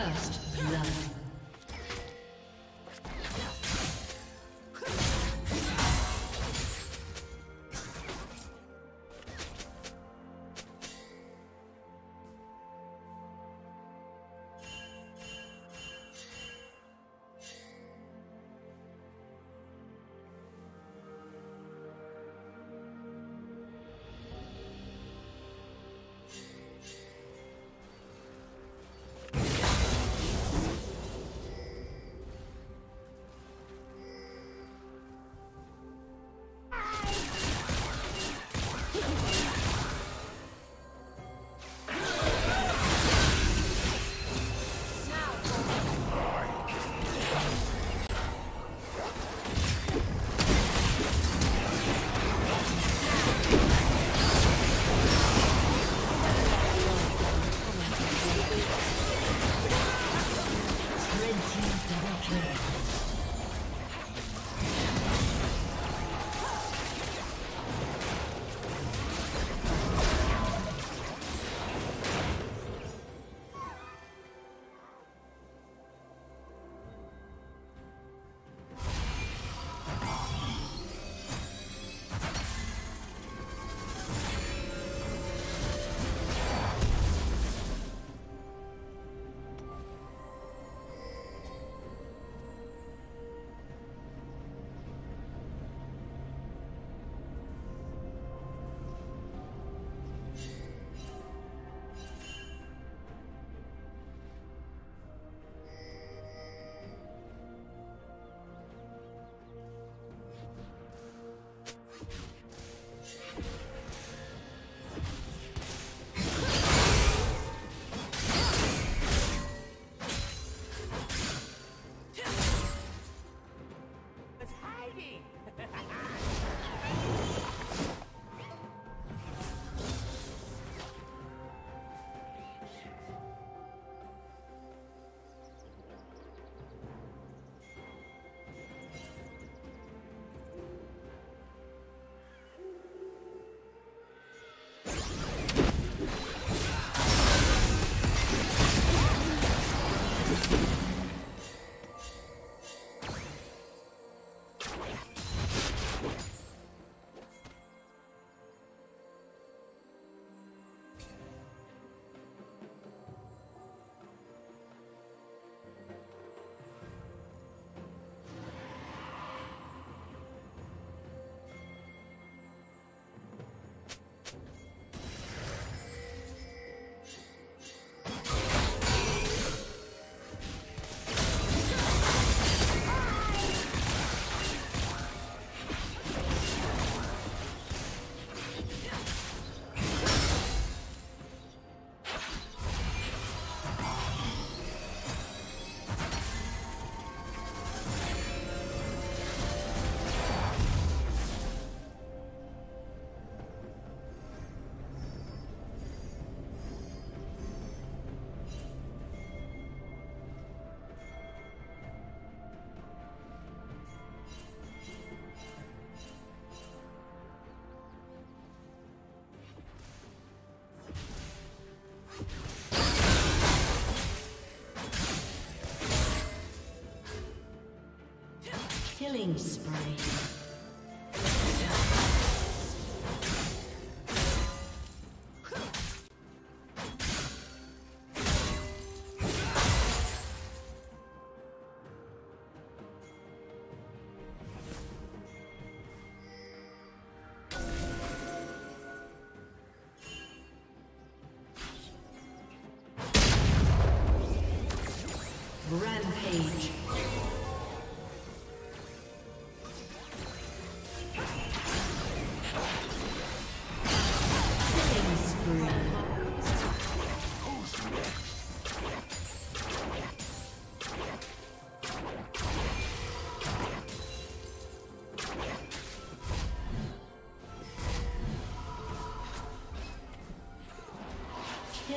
First blood. Killing spree.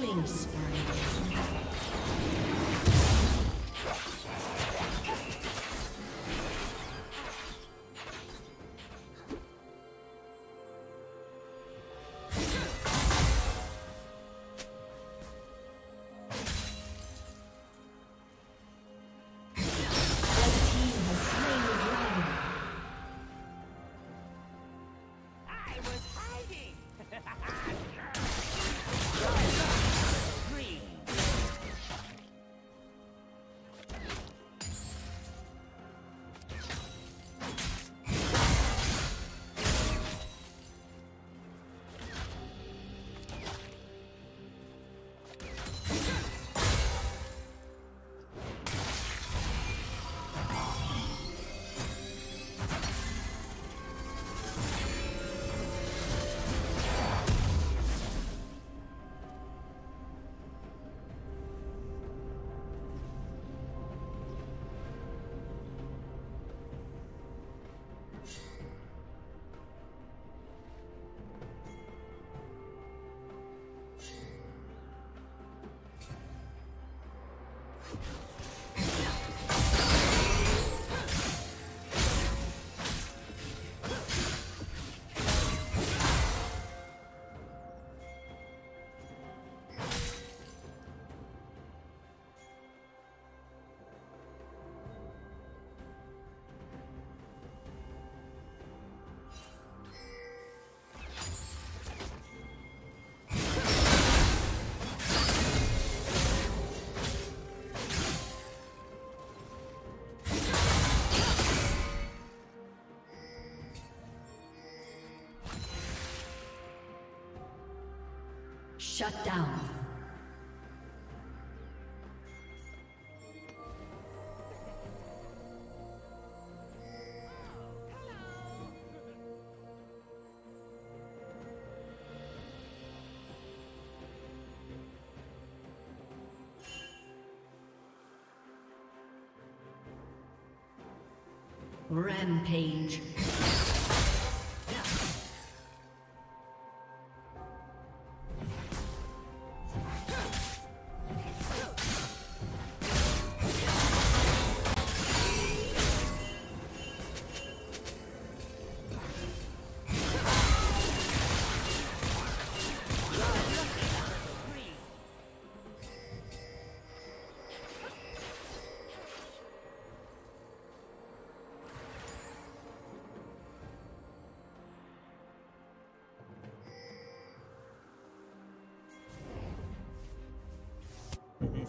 Killing spree. was hiding! Shut down. Rampage.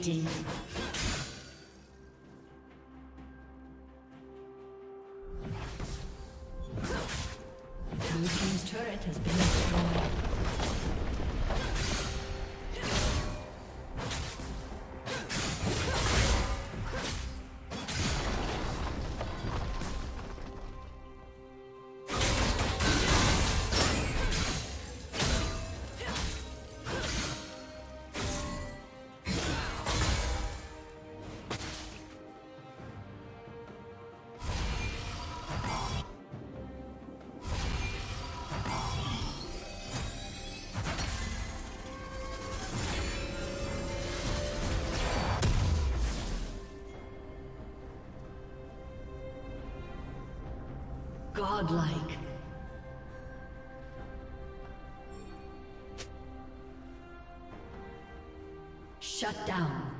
Dominating. Godlike. Shut down.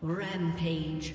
Rampage.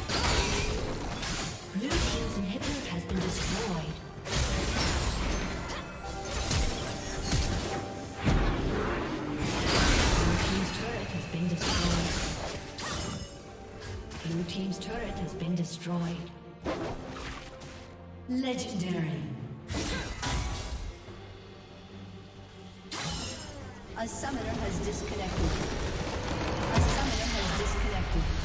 Been destroyed. Blue Team's turret has been destroyed. Blue Team's turret has been destroyed. Legendary. A summoner has disconnected. A summoner has disconnected.